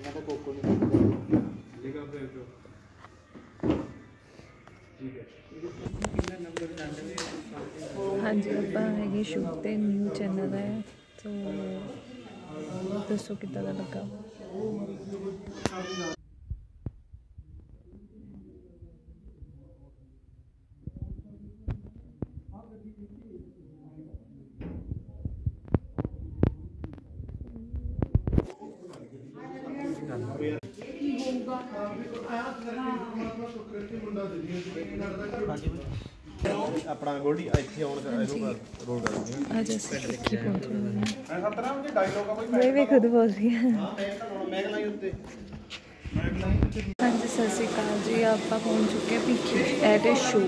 ਮੈਂ ਤਾਂ ਕੋਕੋ ਨਹੀਂ ਲਿਖਾ ਹਾਂਜੀ ਆਪਾਂ ਹੈਗੇ ਸ਼ੂਟ ਤੇ ਨਿਊ ਚੈਨਲ ਹੈ ਸੋ ਦੱਸੋ ਕਿੱਦਾਂ ਦਾ ਲੱਗਾ? ਆਪਣਾ ਗੋਲਡੀ ਇੱਥੇ ਆਉਣ ਕਰ ਇਹਨੂੰ ਰੋਲ ਕਰ ਦਿੰਦੇ ਅੱਜ ਅਸੀਂ ਕੀ ਪਹੁੰਚ ਰਹੇ ਹਾਂ ਮੈਂ ਸਤਨਾਮ ਜੀ ਡਾਇਲੋਗ ਆ ਕੋਈ ਮੈਂ ਵੀ ਖੁਦ ਬੋਲ ਰਹੀ ਹਾਂ। ਹਾਂ ਮੈਂ ਤਾਂ ਲਾਉਣਾ ਮੈਂ ਲਾਈ ਉੱਤੇ। ਹਾਂਜੀ ਸਤਿ ਸ਼੍ਰੀ ਅਕਾਲ ਜੀ ਆਪਾਂ ਪਹੁੰਚ ਚੁੱਕੇ ਹਾਂ ਭਿੱਖੀ। ਐਟ ਏ ਸ਼ੋ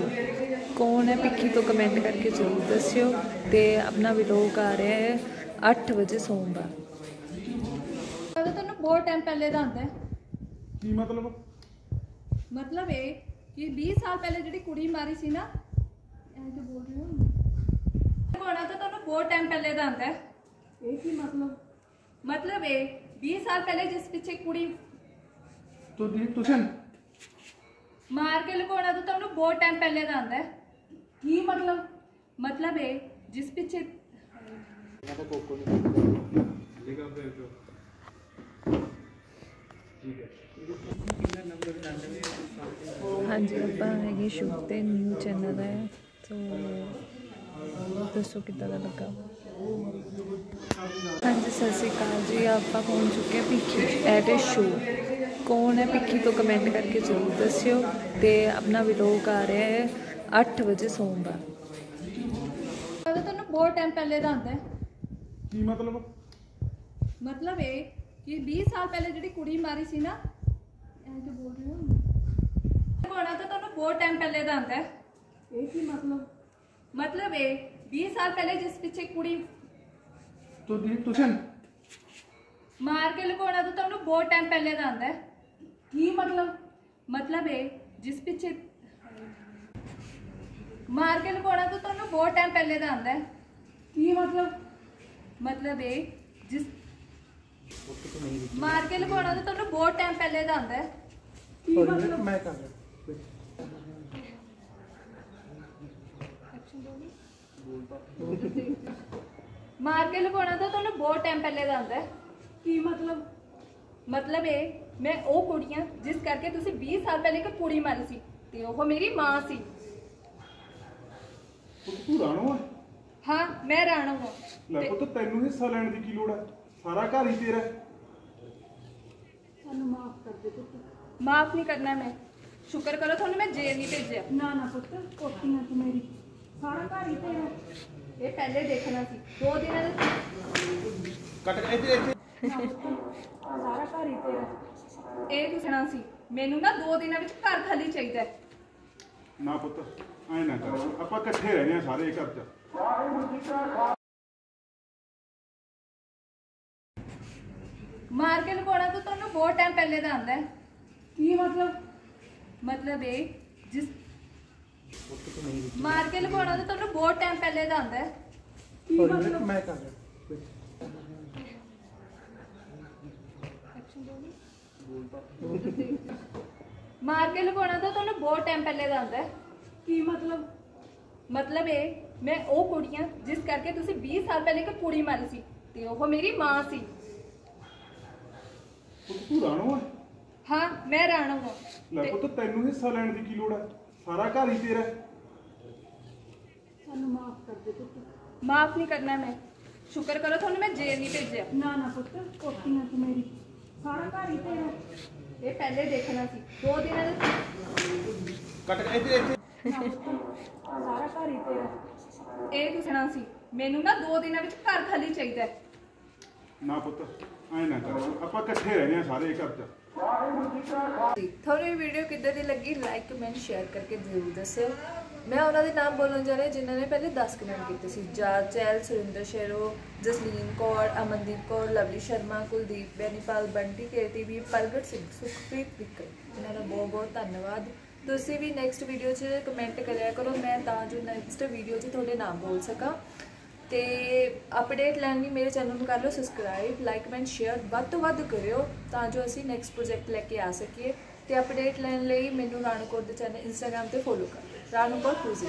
ਕੌਣ ਹੈ ਭਿੱਖੀ ਤੋਂ ਕਮੈਂਟ ਕਰਕੇ ਜ਼ਰੂਰ ਦੱਸਿਓ। ਤੇ ਆਪਣਾ ਵਲੋਗ ਆ ਰਿਹਾ ਹੈ 8 ਵਜੇ ਸੋਮਵਾਰ। ਬਹੁਤ ਟਾਈਮ ਪਹਿਲੇ ਦਾ ਆਉਂਦਾ ਹੈ। ਕੀ ਮਤਲਬ? ਮਤਲਬ ਇਹ ਕਿ 20 ਸਾਲ ਪਹਿਲੇ ਜਿਹੜੀ ਕੁੜੀ ਮਾਰੀ ਸੀ ਨਾ ਐਂ ਕਿ ਬੋਲ ਰਹੇ ਹੋ ਕੋਣਾ ਤਾਂ ਤੁਹਾਨੂੰ ਬਹੁਤ ਟਾਈਮ ਪਹਿਲੇ ਦਾ ਆਉਂਦਾ ਹੈ। ਇਹ ਕੀ ਮਤਲਬ? ਮਤਲਬ ਇਹ 20 ਸਾਲ ਪਹਿਲੇ ਜਿਸ ਪਿੱਛੇ ਕੁੜੀ ਤੁਸੀਂ ਤੁਸੀਂ ਮਾਰ ਕੇ ਲਗਾਉਣਾ ਤਾਂ ਤੁਹਾਨੂੰ ਬਹੁਤ ਟਾਈਮ ਪਹਿਲੇ ਦਾ ਆਉਂਦਾ ਹੈ। ਕੀ ਮਤਲਬ? ਮਤਲਬ ਇਹ ਜਿਸ ਪਿੱਛੇ ਮੈਂ ਤਾਂ ਕੋਕੋ ਨਹੀਂ ਹਾਂਜੀ ਆਪਾਂ ਹੈਗੇ ਸ਼ੂਟ ਤੇ ਨਿਊ ਚੈਨਲ ਹੈ ਸੋ ਦੱਸੋ ਕਿੱਦਾਂ ਦਾ ਲੱਗਾ? ਹਾਂਜੀ ਸਤਿ ਸ਼੍ਰੀ ਅਕਾਲ ਜੀ ਆਪਾਂ ਪਹੁੰਚ ਚੁੱਕੇ ਹਾਂ ਭਿੱਖੀ ਐਟ ਏ ਸ਼ੋ ਕੌਣ ਹੈ ਭਿੱਖੀ ਤੋਂ ਕਮੈਂਟ ਕਰਕੇ ਜ਼ਰੂਰ ਦੱਸਿਓ ਤੇ ਆਪਣਾ ਵਲੋਗ ਆ ਰਿਹਾ ਹੈ 8 ਵਜੇ ਸੋਮਵਾਰ। ਅਗਰ ਤੁਹਾਨੂੰ ਬਹੁਤ ਟਾਈਮ ਪਹਿਲੇ ਦਾ ਆਉਂਦਾ ਹੈ। ਕੀ ਮਤਲਬ? ਮਤਲਬ ਇਹ ਕਿ 20 ਸਾਲ ਪਹਿਲੇ ਜਿਹੜੀ ਕੁੜੀ ਮਾਰੀ ਸੀ ਨਾ ਐਂ ਬੋਲ ਰਹੇ ਹੋ। ਕੋਣਾ ਤਾਂ ਤੁਹਾਨੂੰ ਬਹੁਤ ਟਾਈਮ ਪਹਿਲੇ ਦਾ ਆਉਂਦਾ ਹੈ। ਇਹ ਕੀ ਮਤਲਬ? ਮਤਲਬ ਇਹ 20 ਸਾਲ ਪਹਿਲੇ ਜਿਸ ਪਿੱਛੇ ਕੁੜੀ ਤੁਸੀਂ ਤੁਸੀਂ ਮਾਰ ਕੇ ਲਗਾਉਣਾ ਤਾਂ ਤੁਹਾਨੂੰ ਬਹੁਤ ਟਾਈਮ ਪਹਿਲੇ ਦਾ ਆਉਂਦਾ ਹੈ। ਕੀ ਮਤਲਬ? ਮਤਲਬ ਇਹ ਜਿਸ ਪਿੱਛੇ ਮਾਰ ਕੇ ਲਗਾਉਣਾ ਤਾਂ ਤੁਹਾਨੂੰ ਬਹੁਤ ਟਾਈਮ ਪਹਿਲੇ ਦਾ ਆਉਂਦਾ ਹੈ। ਕੀ ਮਤਲਬ? ਮਤਲਬ ਇਹ ਜਿਸ ਮਾਰ ਕੇ ਲਗਾਉਣਾ ਤਾਂ ਤੁਹਾਨੂੰ ਬਹੁਤ ਟਾਈਮ ਪਹਿਲੇ ਦਾ ਆਉਂਦਾ ਹੈ। ਕੀ ਮਤਲਬ? ਮੈਂ ਕਰ ਰਿਹਾ। ਮਾਰ ਕੇ ਲਗਾਉਣਾ ਤਾਂ ਤੁਹਾਨੂੰ ਬਹੁਤ ਟਾਈਮ ਪਹਿਲੇ ਦਾ ਆਉਂਦਾ ਹੈ। ਕੀ ਮਤਲਬ? ਮਤਲਬ ਇਹ ਮੈਂ ਉਹ ਕੁੜੀਆਂ ਜਿਸ ਕਰਕੇ ਤੁਸੀਂ 20 ਸਾਲ ਪਹਿਲੇ ਇੱਕ ਕੁੜੀ ਮਾਰੀ ਸੀ ਤੇ ਉਹ ਮੇਰੀ ਮਾਂ ਸੀ। ਪੁੱਤ ਤੂੰ ਰਾਣੋ ਹੈ ਹਾਂ ਮੈਂ ਰਾਣਾ ਹਾਂ। ਲੈ ਤੇ ਪੁੱਤ ਤੈਨੂੰ ਹਿੱਸਾ ਲੈਣ ਦੀ ਕੀ ਲੋੜ ਹੈ ਸਾਰਾ ਘਰ ਹੀ ਤੇਰਾ ਹੈ। ਸਾਨੂੰ ਮਾਫ ਕਰ ਦੇ ਪੁੱਤ। ਮਾਫ ਨਹੀਂ ਕਰਨਾ ਮੈਂ। ਸ਼ੁਕਰ ਕਰੋ ਤੁਹਾਨੂੰ ਮੈਂ ਜੇਲ੍ਹ ਨਹੀਂ ਭੇਜਿਆ। ਨਾ ਨਾ ਪੁੱਤ ਕੋਟੀਆਂ ਤੂੰ ਮੇਰੀ। ਸਾਰਾ ਘਰ ਹੀ ਤੇਰਾ। ਇਹ ਪਹਿਲੇ ਦੇਖਣਾ ਸੀ ਦੋ ਦਿਨਾਂ ਦੇ ਕੱਟ ਕੇ ਇੱਥੇ ਇੱਥੇ ਸਾਰਾ ਘਰ ਹੀ ਤੇਰਾ। ਇਹ ਦੱਸਣਾ ਸੀ ਮੈਨੂੰ ਨਾ ਦੋ ਦਿਨਾਂ ਵਿੱਚ ਘਰ ਖਾਲੀ ਚਾਹੀਦਾ ਹੈ। ਨਾ ਪੁੱਤ ਐ ਨਾ ਕਰ ਆਪਾਂ ਇਕੱਠੇ ਰਹਿੰਦੇ ਆ ਸਾਰੇ ਘਰ 'ਚ। ਮਾਰ ਕੇ ਲਗਾਉਣਾ ਤਾਂ ਤੁਹਾਨੂੰ ਬਹੁਤ ਟਾਈਮ ਪਹਿਲੇ ਦਾ ਆਉਂਦਾ ਹੈ। ਕੀ ਮਤਲਬ? ਮਤਲਬ ਇਹ ਜਿਸ ਮਾਰ ਕੇ ਲਗਾਉਣਾ ਤਾਂ ਤੁਹਾਨੂੰ ਬਹੁਤ ਟਾਈਮ ਪਹਿਲੇ ਦਾ ਆਉਂਦਾ ਹੈ। ਕੀ ਮਤਲਬ? ਮੈਂ ਕਰ ਰਿਹਾ। ਮਾਰ ਕੇ ਲਗਾਉਣਾ ਤਾਂ ਤੁਹਾਨੂੰ ਬਹੁਤ ਟਾਈਮ ਪਹਿਲੇ ਦਾ ਆਉਂਦਾ ਹੈ। ਕੀ ਮਤਲਬ? ਮਤਲਬ ਇਹ ਮੈਂ ਉਹ ਕੁੜੀਆਂ ਜਿਸ ਕਰਕੇ ਤੁਸੀਂ 20 ਸਾਲ ਪਹਿਲੇ ਇੱਕ ਕੁੜੀ ਮਾਰੀ ਸੀ ਤੇ ਉਹ ਮੇਰੀ ਮਾਂ ਸੀ। ਪੁੱਤ ਤੂੰ ਰਾਣੋ ਹੈ? ਹਾਂ ਮੈਂ ਰਾਣਾ ਹਾਂ ਲੈ ਪੁੱਤ ਤੈਨੂੰ ਹਿੱਸਾ ਲੈਣ ਦੀ ਕੀ ਲੋੜ ਹੈ ਸਾਰਾ ਘਰ ਹੀ ਤੇਰਾ ਹੈ। ਸਾਨੂੰ ਮਾਫ ਕਰ ਦੇ ਪੁੱਤ। ਮਾਫ ਨਹੀਂ ਕਰਨਾ ਮੈਂ। ਸ਼ੁਕਰ ਕਰੋ ਤੁਹਾਨੂੰ ਮੈਂ ਜੇਲ੍ਹ ਨਹੀਂ ਭੇਜਿਆ। ਨਾ ਨਾ ਪੁੱਤ ਕੋਟੀਆਂ ਤੂੰ ਮੇਰੀ। ਸਾਰਾ ਘਰ ਹੀ ਤੇਰਾ ਇਹ ਪਹਿਲੇ ਦੇਖਣਾ ਸੀ। ਦੋ ਦਿਨਾਂ ਦੇ ਕੱਟ ਕੇ ਇੱਥੇ ਇੱਥੇ। ਨਾ ਪੁੱਤ ਸਾਰਾ ਘਰ ਹੀ ਤੇਰਾ ਇਹ ਦੱਸਣਾ ਸੀ। ਮੈਨੂੰ ਨਾ ਦੋ ਦਿਨਾਂ ਵਿੱਚ ਘਰ ਖਾਲੀ ਚਾਹੀਦਾ ਹੈ। ਨਾ ਪੁੱਤ ਐ ਨਾ ਕਰ। ਆਪਾਂ ਇਕੱਠੇ ਰਹਿੰਦੇ ਆ ਸਾਰੇ ਘਰ 'ਚ। ਤੁਹਾਨੂੰ ਇਹ ਵੀਡੀਓ ਕਿੱਦਾਂ ਦੀ ਲੱਗੀ? ਲਾਈਕ ਕਮੈਂਟ ਸ਼ੇਅਰ ਕਰਕੇ ਜ਼ਰੂਰ ਦੱਸਿਓ। ਮੈਂ ਉਹਨਾਂ ਦੇ ਨਾਮ ਬੋਲਣ ਜਾ ਰਹੀ ਜਿਨ੍ਹਾਂ ਨੇ ਪਹਿਲੇ 10 ਕਮੈਂਟ ਕੀਤੇ ਸੀ। ਜਾਜ ਚੈਲ ਸੁਰਿੰਦਰ ਸ਼ੇਰੋ, ਜਸਲੀਨ ਕੌਰ, ਅਮਨਦੀਪ ਕੌਰ, ਲਵਲੀ ਸ਼ਰਮਾ, ਕੁਲਦੀਪ, ਬੈਨੀਪਾਲ ਬੰਟੀ ਕੇਟੀਵੀ ਪ੍ਰਗਟ ਸਿੰਘ, ਸੁਖਪ੍ਰੀਤ ਵਿਕਰ ਇਹਨਾਂ ਦਾ ਬਹੁਤ ਬਹੁਤ ਧੰਨਵਾਦ। ਤੁਸੀਂ ਵੀ ਨੈਕਸਟ ਵੀਡੀਓ 'ਚ ਕਮੈਂਟ ਕਰਿਆ ਕਰੋ। ਮੈਂ ਤਾਂ ਜੋ ਨੈਕਸਟ ਵੀਡੀਓ 'ਚ ਤੁਹਾਡੇ ਨਾਮ ਬੋਲ ਸਕਾਂ। ਤੇ ਅਪਡੇਟ ਲੈਣ ਲਈ ਮੇਰੇ ਚੈਨਲ ਨੂੰ ਕਰ ਲਓ ਸਬਸਕ੍ਰਾਈਬ ਲਾਈਕ ਐਂਡ ਸ਼ੇਅਰ ਵੱਧ ਤੋਂ ਵੱਧ ਕਰਿਓ ਤਾਂ ਜੋ ਅਸੀਂ ਨੈਕਸਟ ਪ੍ਰੋਜੈਕਟ ਲੈ ਕੇ ਆ ਸਕੀਏ ਤੇ ਅਪਡੇਟ ਲੈਣ ਲਈ ਮੈਨੂੰ ਰਾਣੂ ਕੌਰ ਦੇ ਚੈਨਲ ਇੰਸਟਾਗ੍ਰam ਤੇ ਫੋਲੋ ਕਰੋ ਰਾਣੂ ਕੌਰ ਕੁਜ਼ੀ